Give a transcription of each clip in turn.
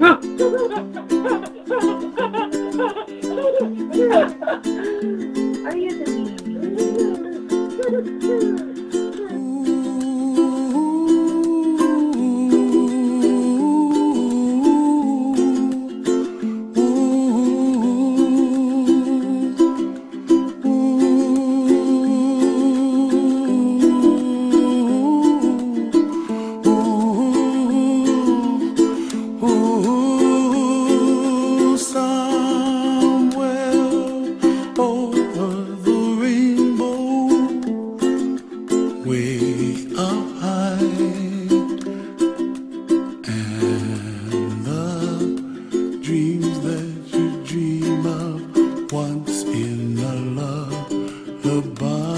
啊要不要 once in a lullaby. Oh,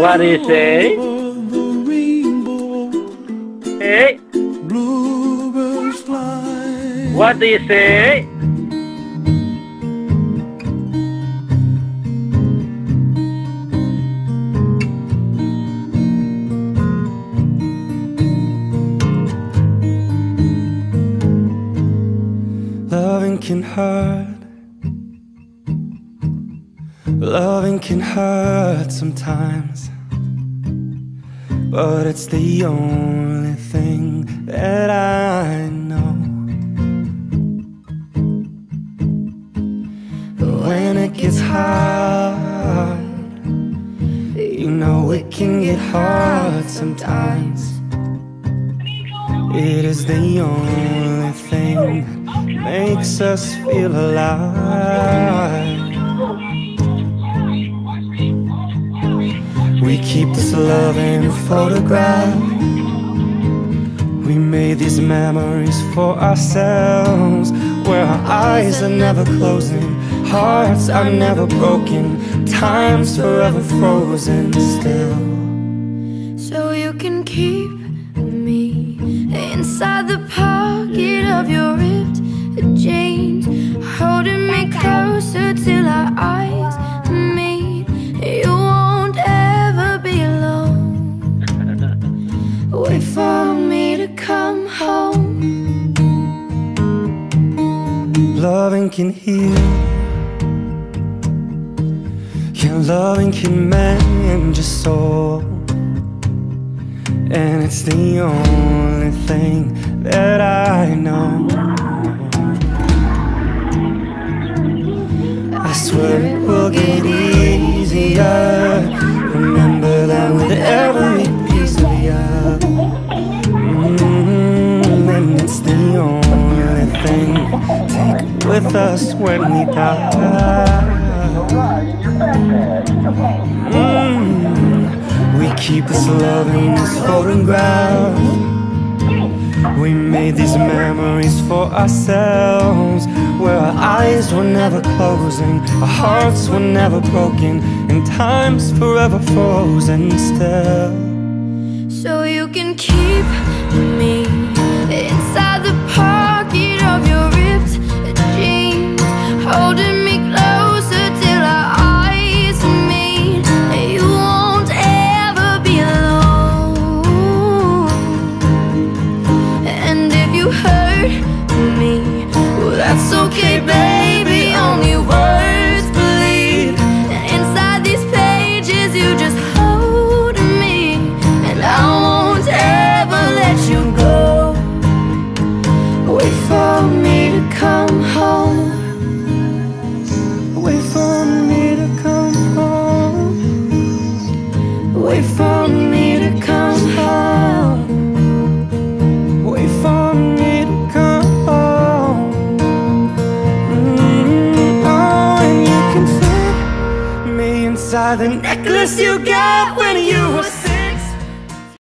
What is it? over the rainbow, Hey, bluebirds fly. what is it? Loving can hurt. Loving can hurt sometimes. But it's the only thing that I know. When it gets hard, you know it can get hard sometimes. It is the only thing that makes us feel alive. Keep this love in a photograph. We made these memories for ourselves, where our eyes are never closing, hearts are never broken, time's forever frozen still. So you can keep me inside the pocket of your ripped jeans, holding Loving can heal. Yeah, loving can mend your soul. And it's the only thing that I know. I swear it will get easier. Us when we die. Mm, we keep this love in this photograph. We made these memories for ourselves Where our eyes were never closing Our hearts were never broken And time's forever frozen still So you can keep me inside that's the necklace you got when you were